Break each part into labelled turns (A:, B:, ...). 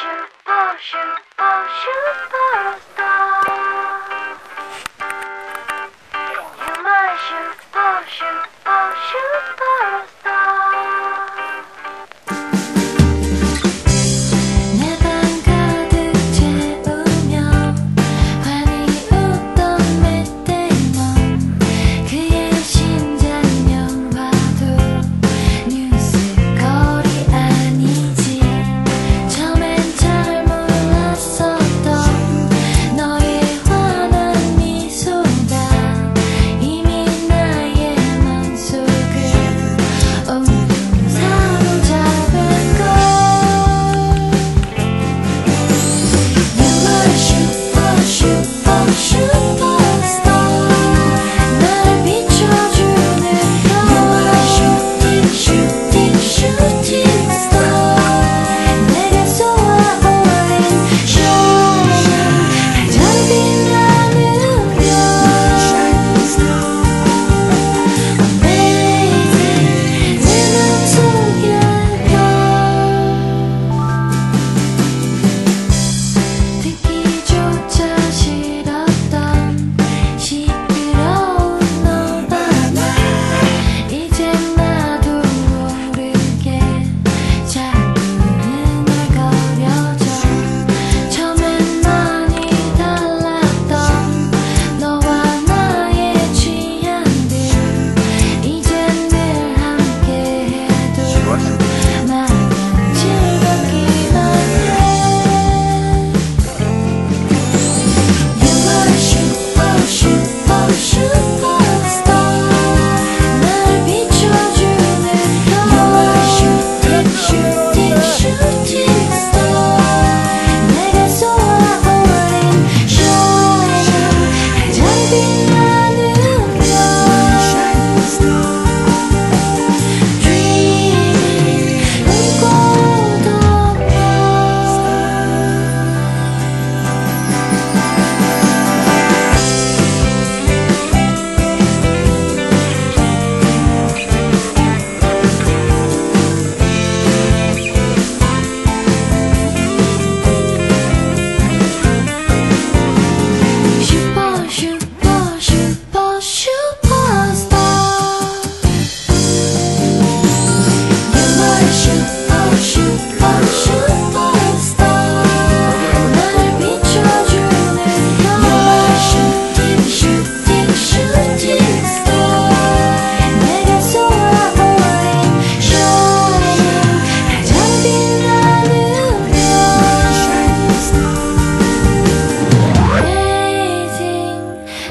A: super, super, superstar.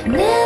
A: Never